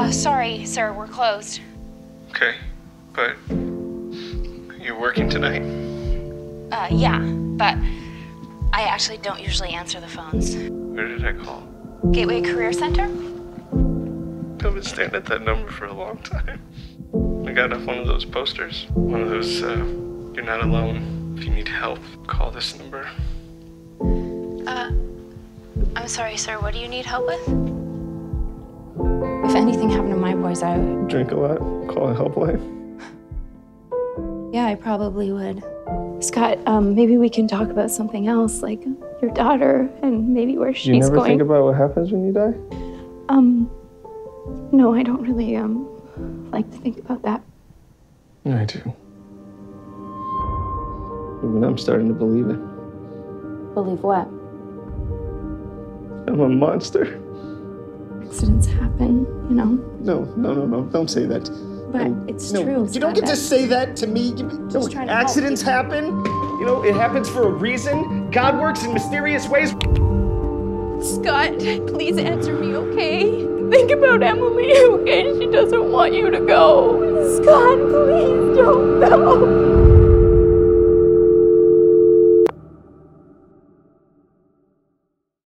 Uh, sorry, sir, we're closed. Okay, but you're working tonight? Uh, yeah, but I actually don't usually answer the phones. Where did I call? Gateway Career Center? I've been staring at that number for a long time. I got off one of those posters. One of those, uh, you're not alone. If you need help, call this number. Uh, I'm sorry, sir, what do you need help with? If anything happened to my boys, I would. Drink a lot, call a helpline. Yeah, I probably would. Scott, um, maybe we can talk about something else, like your daughter and maybe where she's going. You never going. think about what happens when you die? um, no, I don't really um like to think about that. I do. Even I'm starting to believe it. Believe what? I'm a monster. Accidents happen, you know. No, no, no, no. Don't say that. But No, it's no, true. You don't Scott, get to say that to me. You- no, trying to help accidents happen. You know, it happens for a reason. God works in mysterious ways. Scott, please answer me, okay? Think about Emily, okay? She doesn't want you to go. Scott, please don't go.